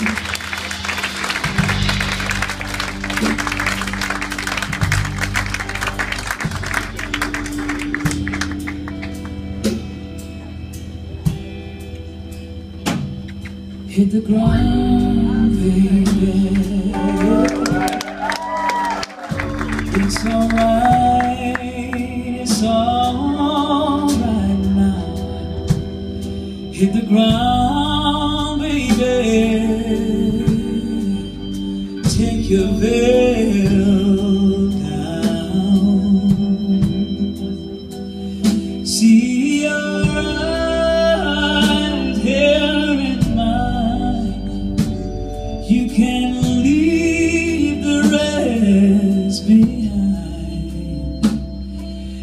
Hit the ground, baby. It's alright, it's alright now. Hit the ground. Your veil down. See your eyes here in mine. You can leave the rest behind.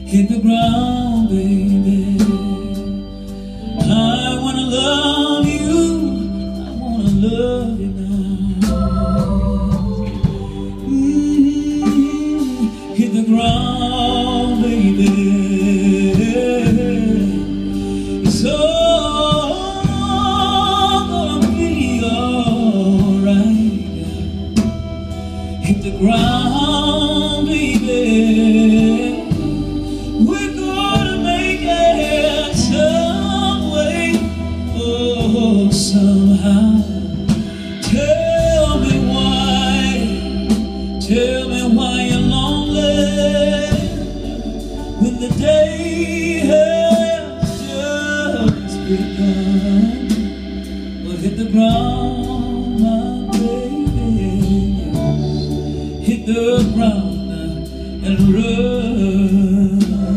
Hit the ground, baby. I wanna love the ground, baby. We're gonna make it some way, oh somehow. Tell me why, tell me why you're lonely when the day has just begun. Well, hit the ground, Hit the ground and run.